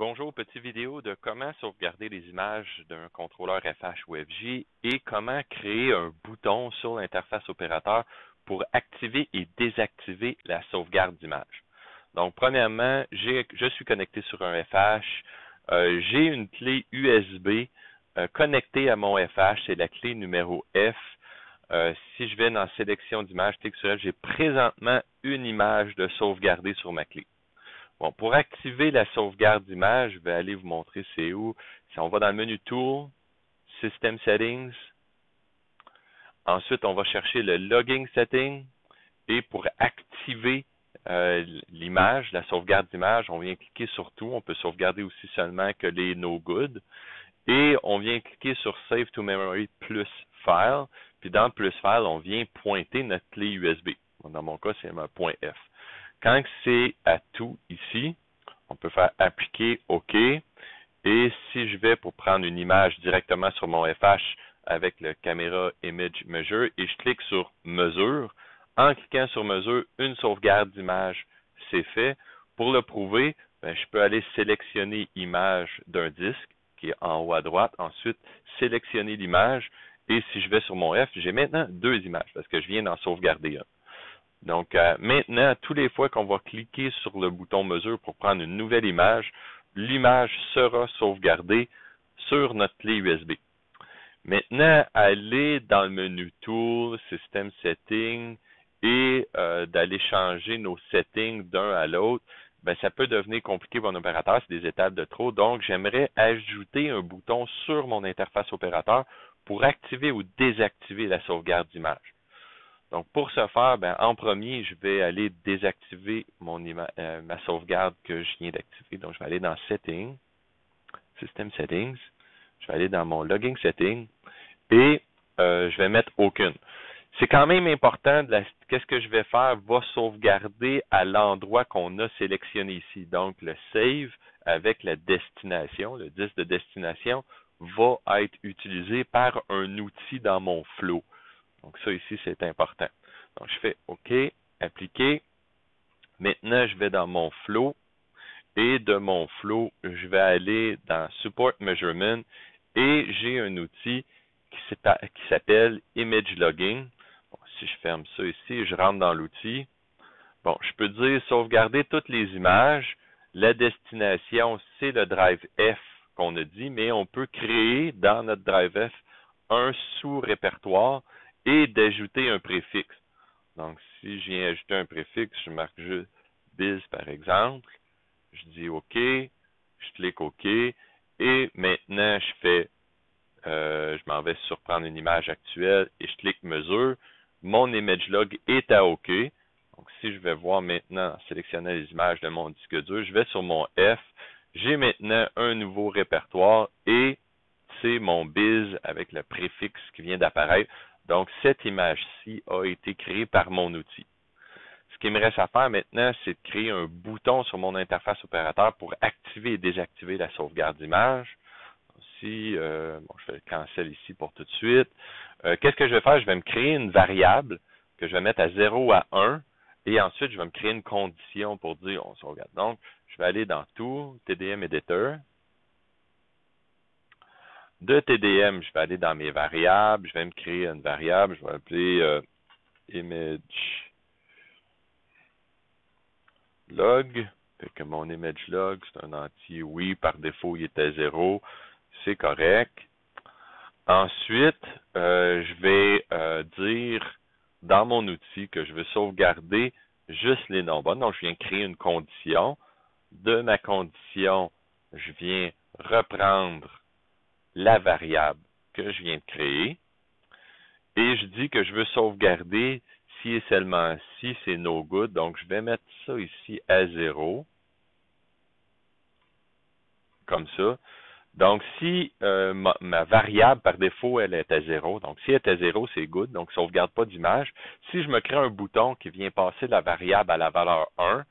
Bonjour, petite vidéo de comment sauvegarder les images d'un contrôleur FH ou FJ et comment créer un bouton sur l'interface opérateur pour activer et désactiver la sauvegarde d'image. Donc, premièrement, je suis connecté sur un FH. Euh, j'ai une clé USB euh, connectée à mon FH, c'est la clé numéro F. Euh, si je vais dans sélection d'image textuelle, j'ai présentement une image de sauvegarder sur ma clé. Bon, pour activer la sauvegarde d'image, je vais aller vous montrer c'est où. Si on va dans le menu Tool, System Settings. Ensuite, on va chercher le Logging Setting. Et pour activer euh, l'image, la sauvegarde d'image, on vient cliquer sur tout. On peut sauvegarder aussi seulement que les no good. Et on vient cliquer sur Save to Memory plus File. Puis dans plus File, on vient pointer notre clé USB. Dans mon cas, c'est un point F. Quand c'est à tout ici, on peut faire appliquer OK. Et si je vais pour prendre une image directement sur mon FH avec le caméra image measure et je clique sur mesure, en cliquant sur mesure, une sauvegarde d'image, c'est fait. Pour le prouver, ben, je peux aller sélectionner image d'un disque qui est en haut à droite, ensuite sélectionner l'image et si je vais sur mon F, j'ai maintenant deux images parce que je viens d'en sauvegarder un. Donc euh, maintenant, tous les fois qu'on va cliquer sur le bouton mesure pour prendre une nouvelle image, l'image sera sauvegardée sur notre clé USB. Maintenant, aller dans le menu Tool, System Settings et euh, d'aller changer nos settings d'un à l'autre, ben, ça peut devenir compliqué pour un opérateur, c'est des étapes de trop. Donc, j'aimerais ajouter un bouton sur mon interface opérateur pour activer ou désactiver la sauvegarde d'image. Donc, pour ce faire, ben, en premier, je vais aller désactiver mon euh, ma sauvegarde que je viens d'activer. Donc, je vais aller dans Settings, System Settings. Je vais aller dans mon Logging Settings et euh, je vais mettre aucune. C'est quand même important, qu'est-ce que je vais faire va sauvegarder à l'endroit qu'on a sélectionné ici. Donc, le save avec la destination, le disque de destination, va être utilisé par un outil dans mon flow. Donc ça ici, c'est important. Donc je fais OK, appliquer. Maintenant, je vais dans mon flow et de mon flow, je vais aller dans Support Measurement et j'ai un outil qui s'appelle Image Logging. si je ferme ça ici, je rentre dans l'outil. Bon, je peux dire sauvegarder toutes les images. La destination, c'est le drive F qu'on a dit, mais on peut créer dans notre drive F un sous-répertoire et d'ajouter un préfixe. Donc, si j'ai ajouté un préfixe, je marque juste biz par exemple. Je dis OK, je clique OK, et maintenant je fais, euh, je m'en vais surprendre une image actuelle et je clique mesure. Mon image log est à OK. Donc, si je vais voir maintenant, sélectionner les images de mon disque dur, je vais sur mon F. J'ai maintenant un nouveau répertoire et c'est mon biz avec le préfixe qui vient d'apparaître. Donc, cette image-ci a été créée par mon outil. Ce qui me reste à faire maintenant, c'est de créer un bouton sur mon interface opérateur pour activer et désactiver la sauvegarde d'image. Si, euh, je fais le cancel ici pour tout de suite. Euh, qu'est-ce que je vais faire? Je vais me créer une variable que je vais mettre à 0 à 1 et ensuite, je vais me créer une condition pour dire on sauvegarde. Donc, je vais aller dans tout, TDM Editor, de TDM, je vais aller dans mes variables, je vais me créer une variable, je vais appeler euh, image log. Fait que mon image log, c'est un entier oui, par défaut, il était zéro. C'est correct. Ensuite, euh, je vais euh, dire dans mon outil que je veux sauvegarder juste les nombres. Donc, je viens créer une condition. De ma condition, je viens reprendre la variable que je viens de créer et je dis que je veux sauvegarder si et seulement si c'est no good. Donc, je vais mettre ça ici à 0. Comme ça. Donc, si euh, ma, variable, par défaut, elle est à 0, donc si elle est à 0, c'est good, donc sauvegarde pas d'image. Si je me crée un bouton qui vient passer la variable à la valeur 1,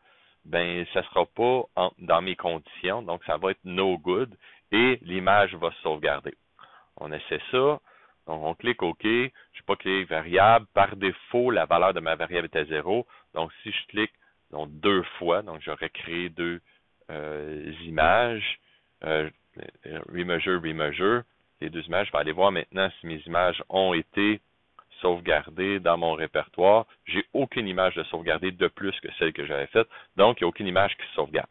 ben, ça sera pas dans mes conditions, donc ça va être no good et l'image va se sauvegarder. On essaie ça. Donc, on clique OK. Je pas cliqué variable. Par défaut, la valeur de ma variable est à 0. Donc, si je clique donc, deux fois, donc j'aurais créé deux euh, images, euh, remeasure, remeasure, les deux images, je vais aller voir maintenant si mes images ont été sauvegardées dans mon répertoire. J'ai aucune image de sauvegardée de plus que celle que j'avais faite, donc il n'y a aucune image qui se sauvegarde.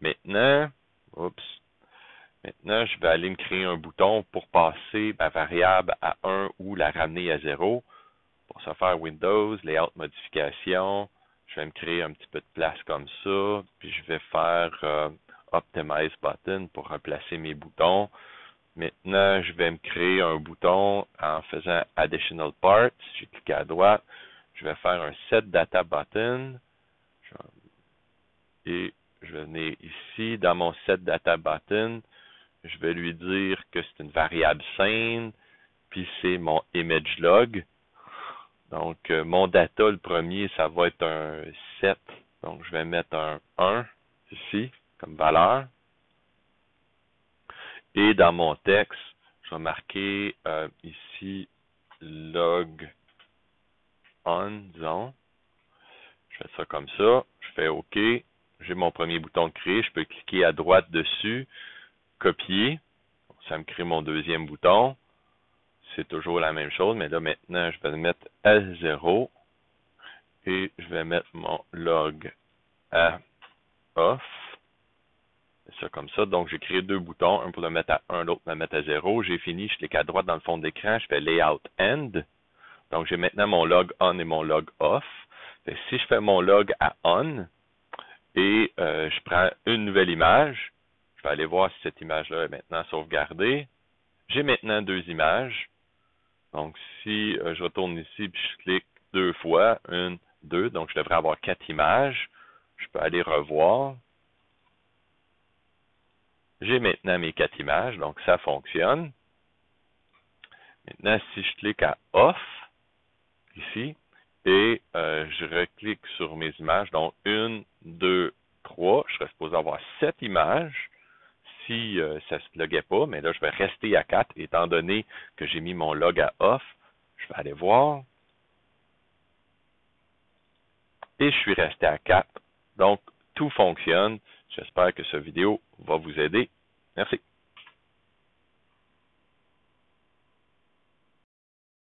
Maintenant, oups, maintenant je vais aller me créer un bouton pour passer ma variable à 1 ou la ramener à 0. Pour ça faire Windows, Layout Modification, je vais me créer un petit peu de place comme ça, puis je vais faire euh, Optimize Button pour remplacer mes boutons. Maintenant, je vais me créer un bouton en faisant Additional Parts. J'ai cliqué à droite. Je vais faire un Set Data Button. Et je vais venir ici dans mon Set Data Button. Je vais lui dire que c'est une variable scène. Puis c'est mon image log. Donc, euh, mon data, le premier, ça va être un 7. Donc, je vais mettre un 1 ici comme valeur. Et dans mon texte, je vais marquer euh, ici log on, disons. Je fais ça comme ça. Je fais OK. J'ai mon premier bouton de créer. Je peux cliquer à droite dessus, copier. Ça me crée mon deuxième bouton. C'est toujours la même chose, mais là maintenant, je vais mettre à 0 et je vais mettre mon log à off ça comme ça. Donc, j'ai créé deux boutons, un pour le mettre à 1, l'autre pour le mettre à 0. J'ai fini, je clique à droite dans le fond de l'écran, je fais Layout End. Donc, j'ai maintenant mon log on et mon log off. si je fais mon log à on et euh, je prends une nouvelle image, je vais aller voir si cette image-là est maintenant sauvegardée. J'ai maintenant deux images. Donc, si euh, je retourne ici et je clique deux fois, une, deux, donc je devrais avoir quatre images. Je peux aller revoir. J'ai maintenant mes quatre images, donc ça fonctionne. Maintenant, si je clique à Off, ici, et euh, je reclique sur mes images, donc une, deux, trois, je serais supposé avoir sept images si euh, ça ne se loguait pas, mais là, je vais rester à quatre, étant donné que j'ai mis mon log à off. Je vais aller voir. Et je suis resté à quatre. Donc, tout fonctionne. J'espère que cette vidéo va vous aider. Merci.